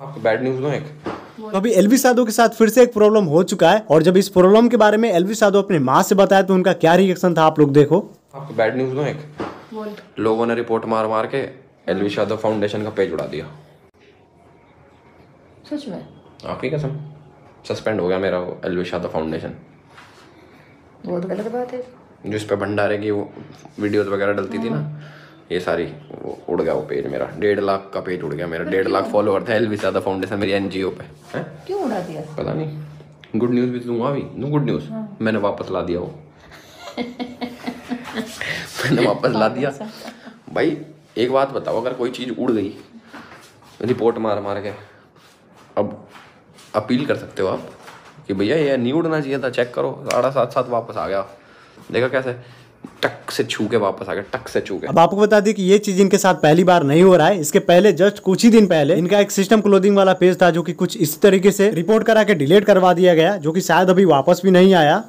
आपको bad news दो एक? तो अभी एलवी साधु के साथ फिर से एक प्रॉब्लम हो चुका है और जब इस प्रॉब्लम के बारे में एलवी साधु अपने माँ से बताया तो उनका क्या रिएक्शन था आप लोग देखो। आपको बैड न्यूज़ दो एक? लोगों ने रिपोर्ट मार मार के एलवी यादव फाउंडेशन का पेज उड़ा दिया। सच में? आपकी कसम। सस्पेंड हो गया मेरा एलवी यादव फाउंडेशन बहुत गलत बात है। जो इस पे भंडारे की वो वीडियोस वगैरह डलती थी ना। ये सारी उड़ गया वो पेज मेरा। डेढ़ लाख का पेज उड़ गया मेरा। डेढ़ लाख फॉलोअर था एलवी यादव फाउंडेशन मेरी एनजीओ पे। हैं? क्यों उड़ा दिया? पता नहीं। गुड न्यूज़ भी तो दूँगा अभी। दूँ गुड न्यूज़ मैंने वापस ला दिया वो। मैंने वापस ला दिया। भाई एक बात बताओ अगर कोई चीज़ उड़ गई रिपोर्ट मार मार के अब अपील कर सकते हो आप? कि भैया ये नहीं उड़ना चाहिए था चेक करो साढ़ा सात सात वापस आ गया। देखा कैसे? टक से छू के वापस आ गया टक से छू के। अब आपको बता दें कि ये चीज़ इनके साथ पहली बार नहीं हो रहा है। इसके पहले, जस्ट कुछ ही दिन पहले, इनका एक सिस्टम क्लोथिंग वाला पेज था जो कि कुछ इस तरीके से रिपोर्ट करा के डिलीट करवा दिया गया, जो कि शायद अभी वापस भी नहीं आया।